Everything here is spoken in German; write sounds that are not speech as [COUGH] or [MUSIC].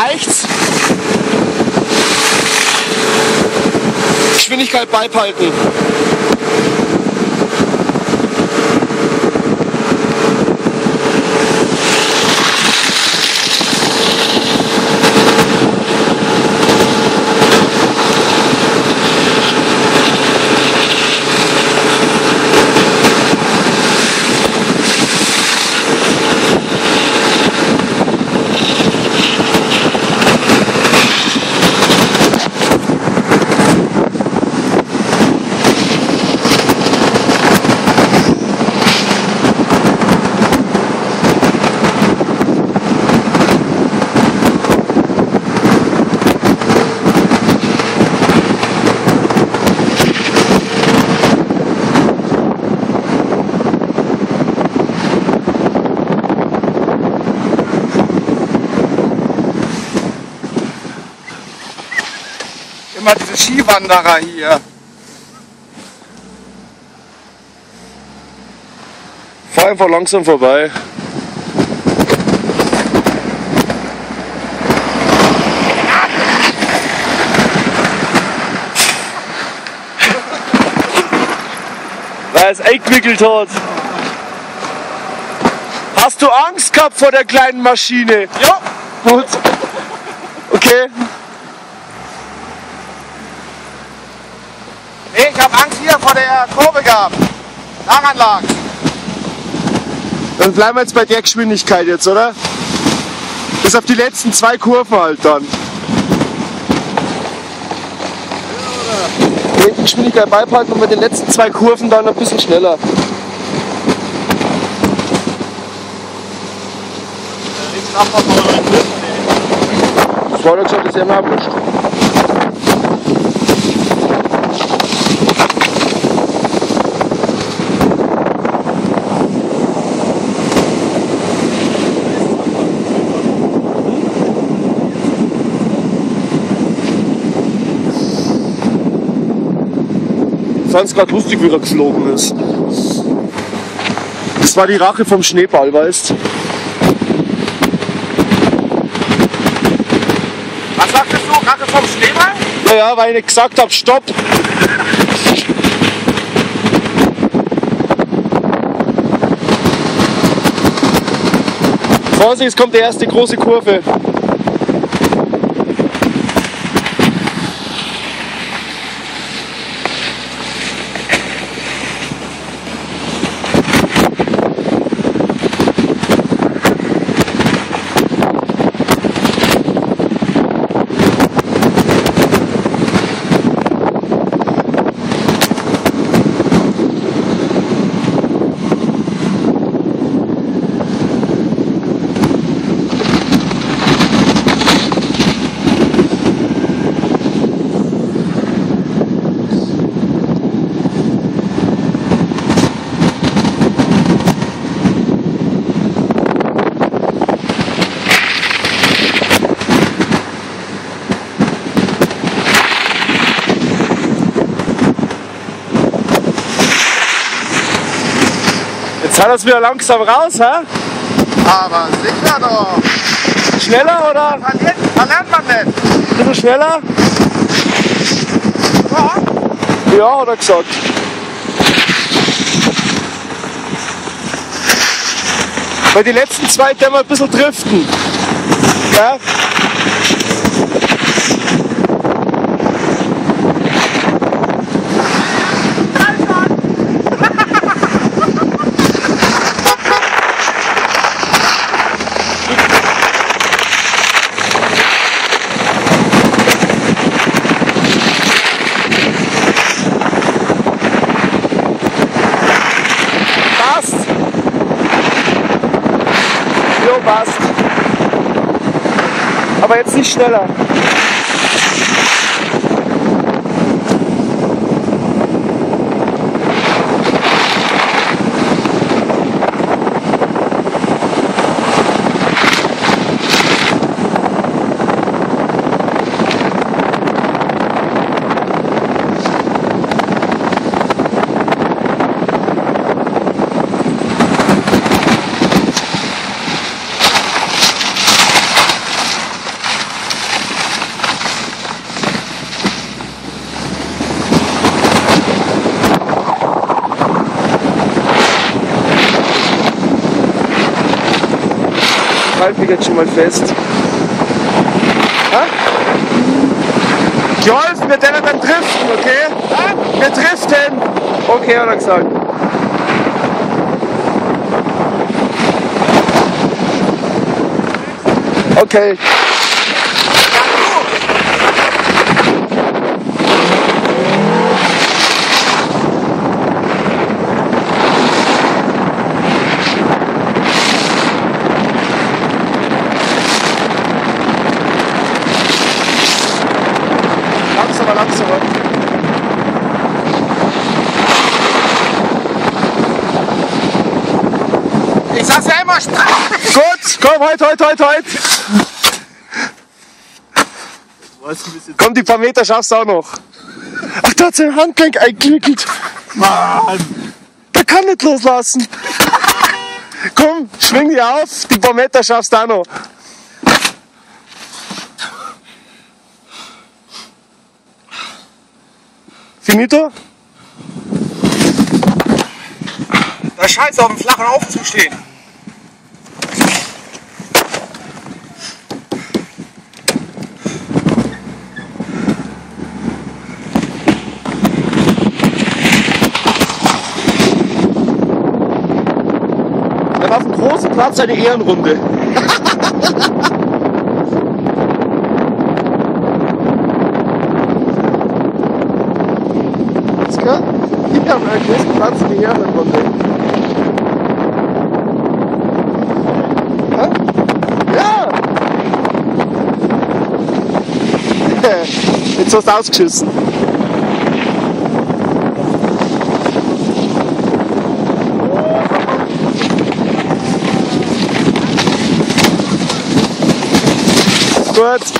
Reicht's? Geschwindigkeit beibehalten. Immer diese Skiwanderer hier. Fahr einfach langsam vorbei. Weil es eingewickelt hat. Hast du Angst gehabt vor der kleinen Maschine? Ja, Gut. Okay. nee, ich habe Angst hier vor der Kurve gehabt. Daran lag. Dann bleiben wir jetzt bei der Geschwindigkeit jetzt, oder? Bis auf die letzten zwei Kurven halt dann. Okay, die Geschwindigkeit beibehalten und mit den letzten zwei Kurven dann ein bisschen schneller. Das ist ja mal wurscht. Ich fand's gerade lustig, wie er geflogen ist. Das war die Rache vom Schneeball, weißt Was sagtest du? Rache vom Schneeball? Naja, weil ich gesagt hab, stopp. Vorsicht, es kommt die erste große Kurve. Jetzt hat er es wieder langsam raus, hä? Aber sicher doch. Schneller oder? Verliert, verlernt man nicht. Ein bisschen schneller? Ja. Ja, hat er gesagt. Weil die letzten zwei wir ein bisschen driften. Ja? Passt. Jo, passt. Aber jetzt nicht schneller. Mich jetzt schon mal fest. Ha? Geholfen, wir können dann driften, okay? Ha? Wir driften! Okay, hat er gesagt. Okay. Ich sag's ja immer, stramm. Gut, komm, halt, halt, halt, halt. Komm, die paar Meter schaffst du auch noch. Ach, da hat sein Handgelenk eingeknickelt. Mann. Der kann nicht loslassen. Komm, schwing dich auf, die paar Meter schaffst du auch noch. Finito? Da scheiße auf dem flachen aufzustehen. Er war auf dem großen Platz eine Ehrenrunde. Oskar? Auf einem großen Platz eine Ehrenrunde. Ja! [LAUGHS] Jetzt hast du ausgeschissen. Gut.